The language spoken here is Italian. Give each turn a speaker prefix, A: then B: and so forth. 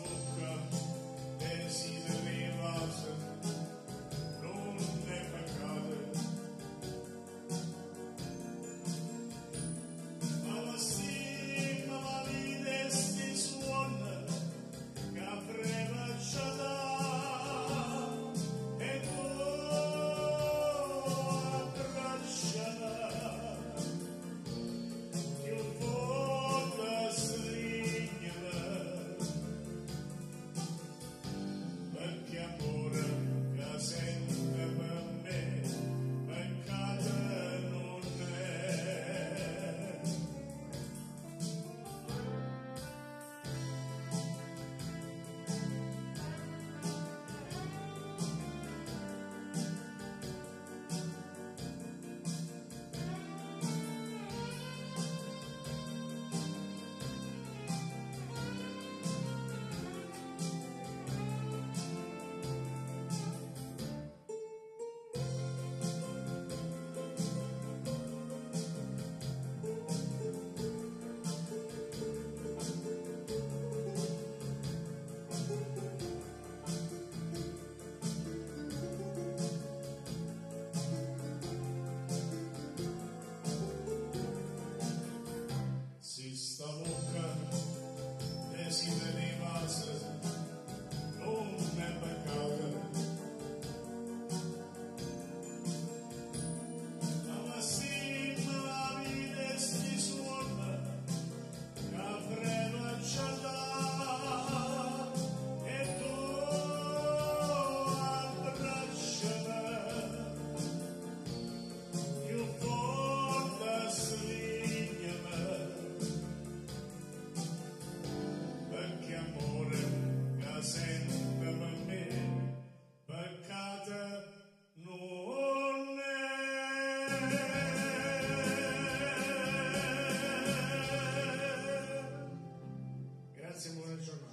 A: boca, decide levarse. Grazie, buona giornata.